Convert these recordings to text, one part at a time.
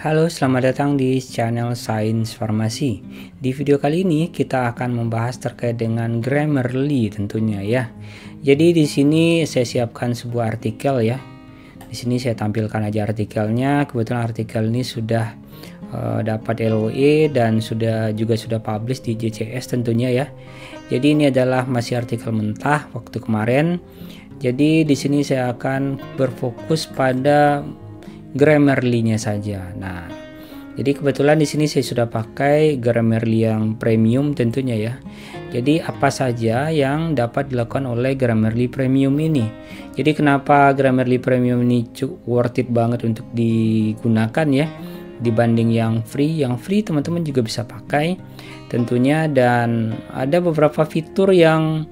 Halo, selamat datang di channel Sains Farmasi. Di video kali ini kita akan membahas terkait dengan Grammarly tentunya ya. Jadi di sini saya siapkan sebuah artikel ya. Di sini saya tampilkan aja artikelnya. Kebetulan artikel ini sudah uh, dapat LOE dan sudah juga sudah publish di JCS tentunya ya. Jadi ini adalah masih artikel mentah waktu kemarin. Jadi di sini saya akan berfokus pada Grammarly-nya saja. Nah, jadi kebetulan di sini saya sudah pakai Grammarly yang premium tentunya ya. Jadi apa saja yang dapat dilakukan oleh Grammarly Premium ini? Jadi kenapa Grammarly Premium ini worth it banget untuk digunakan ya? Dibanding yang free, yang free teman-teman juga bisa pakai tentunya dan ada beberapa fitur yang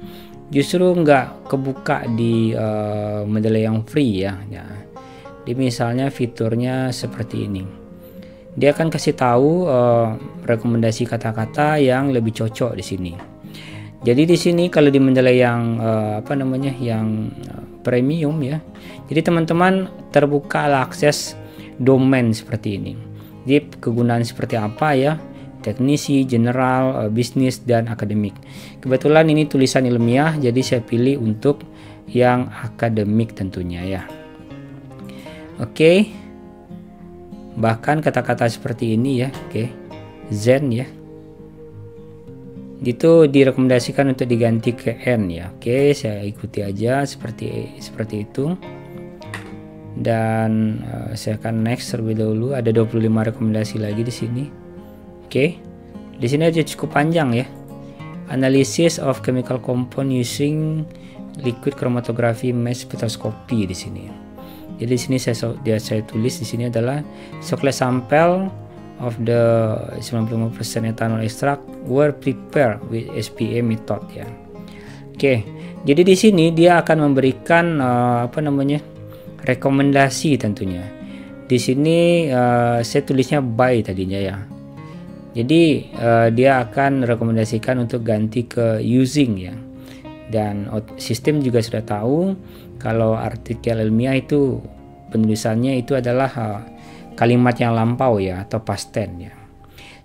justru nggak kebuka di uh, Mendeley yang free ya. ya di misalnya fiturnya seperti ini. Dia akan kasih tahu uh, rekomendasi kata-kata yang lebih cocok di sini. Jadi di sini kalau di Mendeley yang uh, apa namanya yang uh, premium ya. Jadi teman-teman terbuka akses domain seperti ini. Jadi kegunaan seperti apa ya? Teknisi, general, bisnis dan akademik. Kebetulan ini tulisan ilmiah jadi saya pilih untuk yang akademik tentunya ya. Oke. Bahkan kata-kata seperti ini ya, oke. Zen ya. Itu direkomendasikan untuk diganti ke N ya. Oke, saya ikuti aja seperti seperti itu. Dan uh, saya akan next terlebih dahulu. Ada 25 rekomendasi lagi di sini. Oke. Di sini aja cukup panjang ya. Analysis of chemical compound using liquid chromatography mass spectroscopy di sini. Jadi di sini saya dia saya tulis di sini adalah chocolate sample of the 95% ethanol extract were prepared with SPA method ya. Oke, jadi di sini dia akan memberikan uh, apa namanya rekomendasi tentunya. Di sini uh, saya tulisnya by tadinya ya. Jadi uh, dia akan rekomendasikan untuk ganti ke using ya. Dan sistem juga sudah tahu kalau artikel ilmiah itu penulisannya itu adalah uh, kalimat yang lampau ya atau past tense ya.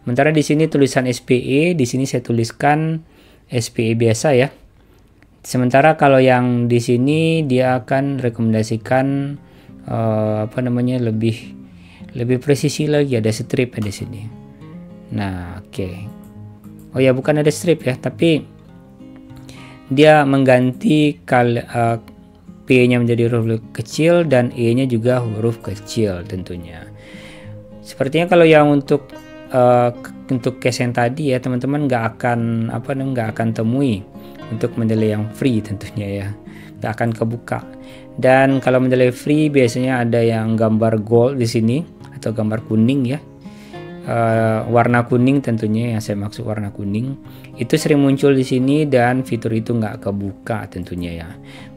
Sementara di sini tulisan SPE, di sini saya tuliskan SPE biasa ya. Sementara kalau yang di sini dia akan rekomendasikan uh, apa namanya lebih lebih presisi lagi ada strip di sini. Nah, oke. Okay. Oh ya, bukan ada strip ya, tapi dia mengganti kal, uh, P-nya menjadi huruf kecil dan E-nya juga huruf kecil tentunya. Sepertinya kalau yang untuk uh, untuk case yang tadi ya teman-teman nggak akan apa nggak akan temui untuk mendelay yang free tentunya ya. Nggak akan kebuka. Dan kalau mendelay free biasanya ada yang gambar gold di sini atau gambar kuning ya uh, warna kuning tentunya yang saya maksud warna kuning. Itu sering muncul di sini dan fitur itu nggak kebuka tentunya ya.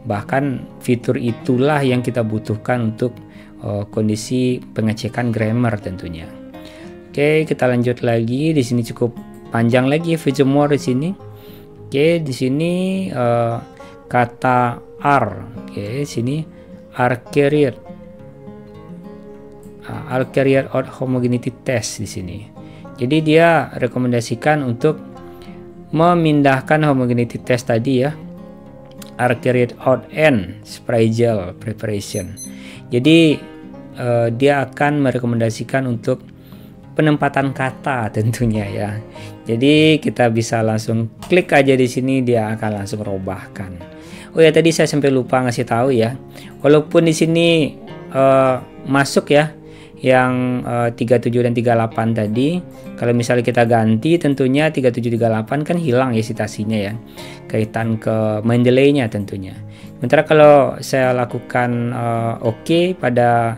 Bahkan fitur itulah yang kita butuhkan untuk uh, kondisi pengecekan grammar tentunya. Oke kita lanjut lagi. Di sini cukup panjang lagi feature more di sini. Oke di sini uh, kata R. Oke sini R carrier uh, carrier out homogeneity test di sini. Jadi dia rekomendasikan untuk memindahkan homogeneity test tadi ya R carrier out spray gel preparation. Jadi uh, dia akan merekomendasikan untuk penempatan kata tentunya ya. Jadi kita bisa langsung klik aja di sini dia akan langsung robahkan. Oh ya tadi saya sampai lupa ngasih tahu ya. Walaupun di sini uh, masuk ya yang uh, 37 dan 38 tadi. Kalau misalnya kita ganti tentunya 3738 kan hilang ya citasinya ya. Kaitan ke Mendeley-nya tentunya. Sementara kalau saya lakukan uh, oke okay pada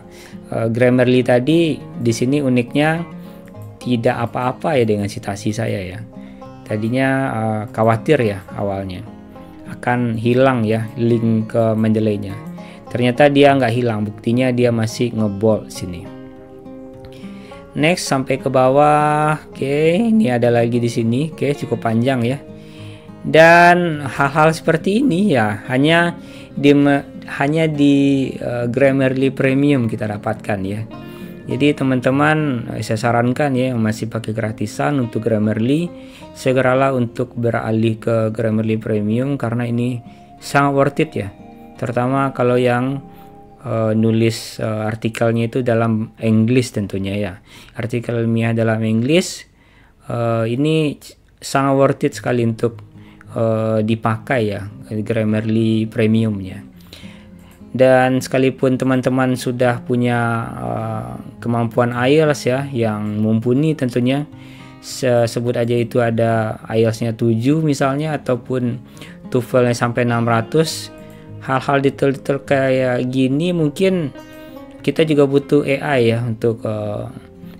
uh, Grammarly tadi di sini uniknya tidak apa-apa ya dengan citasi saya ya. Tadinya uh, khawatir ya awalnya. Akan hilang ya link ke Mendeley-nya ternyata dia nggak hilang buktinya dia masih ngebol sini next sampai ke bawah. Oke okay, ini ada lagi di sini. Oke okay, cukup panjang ya. Dan hal-hal seperti ini ya hanya di hanya di uh, Grammarly Premium kita dapatkan ya. Jadi teman-teman eh, saya sarankan ya yang masih pakai gratisan untuk Grammarly segeralah untuk beralih ke Grammarly Premium karena ini sangat worth it ya. Terutama kalau yang uh, nulis uh, artikelnya itu dalam English tentunya ya. Artikel ilmiah dalam English uh, ini sangat worth it sekali untuk uh, dipakai ya Grammarly Premiumnya dan sekalipun teman-teman sudah punya uh, kemampuan IELTS ya yang mumpuni tentunya sebut aja itu ada IELTS-nya 7 misalnya ataupun TOEFL-nya sampai 600 hal-hal detail-detail kayak gini mungkin kita juga butuh AI ya untuk uh,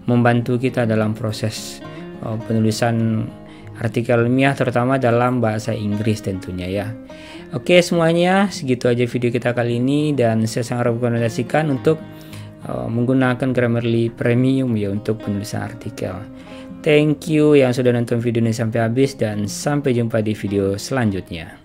membantu kita dalam proses uh, penulisan artikel ilmiah terutama dalam bahasa Inggris tentunya ya. Oke semuanya segitu aja video kita kali ini dan saya sangat rekomendasikan untuk uh, menggunakan Grammarly Premium ya untuk penulisan artikel. Thank you yang sudah nonton video ini sampai habis dan sampai jumpa di video selanjutnya.